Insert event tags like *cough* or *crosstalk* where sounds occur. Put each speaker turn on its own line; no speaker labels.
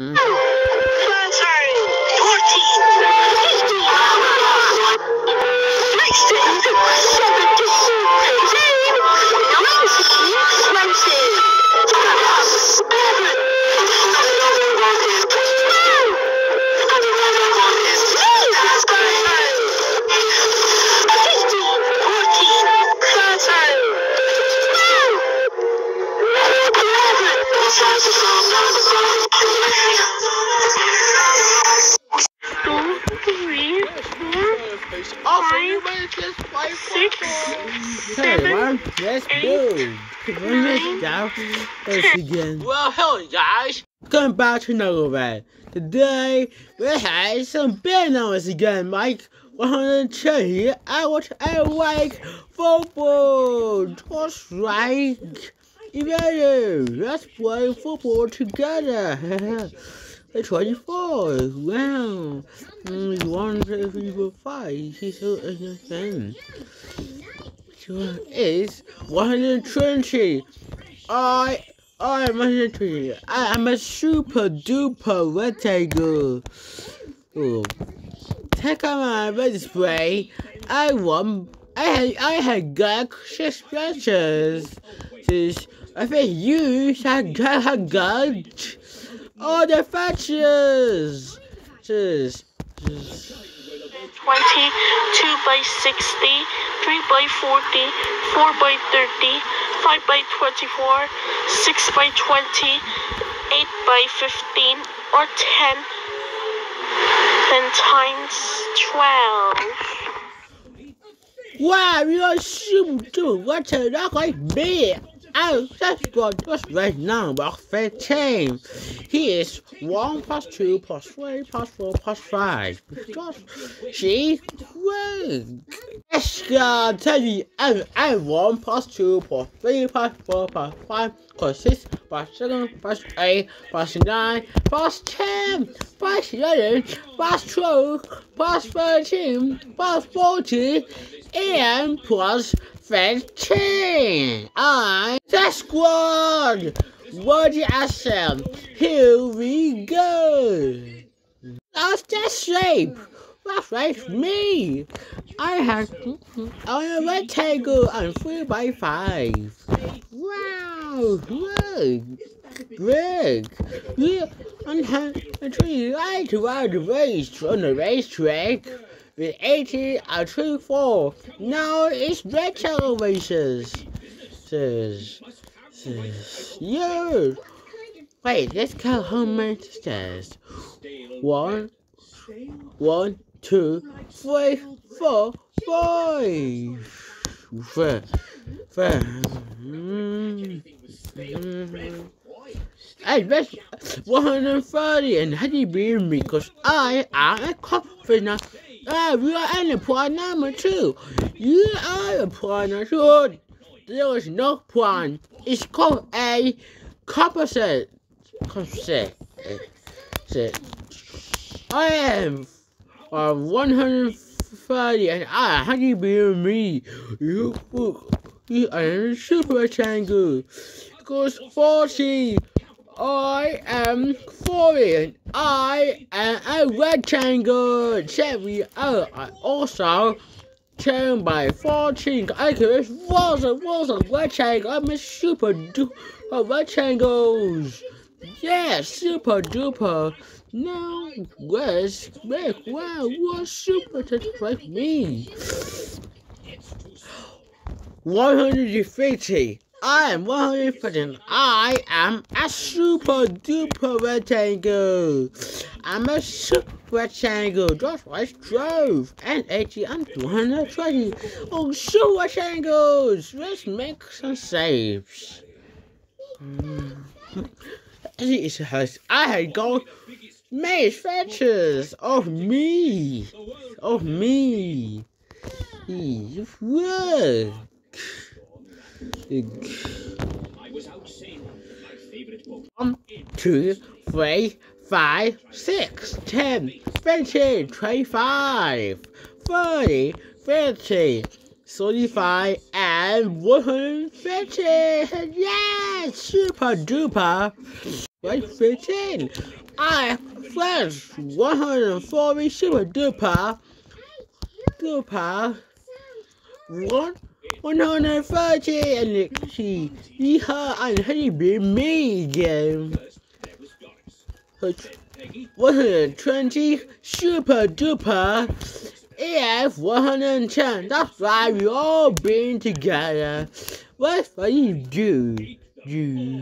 Mm.
Seven,
well, let's go. Let's go. Let's begin.
Well, hello guys.
Welcome back to another one. Today, we have some big numbers again, Mike. 120 out and like football. That's right. Together, let's play football together. *laughs* The 24. Wow. Mm, One, two, three, four, five. She's so innocent. Sure is 120. I I am 120. I am a super duper rectangle. Oh. Take out my red spray. I want. I had I had got six. Says I think you should got a gun. All the fatches. Says.
20, 2 by 60, 3 by 40, 4 by 30, 5 by 24, 6 by 20, 8 by 15, or 10, then times 12.
Wow, you're super duper what a look like me. I just got just right now about 15. He is 1 plus 2 plus 3 plus 4 plus 5. Just see, quick. Let's go tell you I, I 1 plus 2 plus 3 plus 4 plus 5 plus 6 plus 7 plus 8 plus 9 plus 10 plus 11 plus 12 plus 13 plus 14 and plus 15. I'm the squad. What awesome. Here we go. That's the shape. That's right, me. I have on a rectangle and three by five. Wow, good. Greg, yeah, I'm right to ride the race on the racetrack with 80 and 24. Now it's rectangle races. Says, says, yeah. Wait, let's count how many stairs. One, one, two, three, four, five. Hey, that's 130 and how do you beat me? Because I am a confident. Ah, you are in plan number two. You are a plan number two. There is no plan. It's called a composite. Composite. I am uh, 130 and I, how do you beat me? You, you are super rectangle. Goes 40. I am 40 and I am a rectangle. Out. I also 10 by 14. I can was a was a rectangle. I'm a super duper uh, rectangles. Yeah, super duper. Now, where's Rick? Wow, what super to like me? *gasps* 150. I am 150. I am a super duper rectangle. I'm a super rectangle. Just like drove. And 80 and 220. Oh, super rectangles. Let's make some saves. Mm. It has, I had gone made fetches of me. Of me. Work. One, two, three, five, six, ten, fifteen, twenty-five, thirty, fifty, thirty-five, and one hundred fifty. Yes, super duper. right 15. I flash 140 super duper duper one 130 and let's see Yeehaw and Honey Be Me again. 120 super duper EF 110. That's why we all been together. What are you do? You.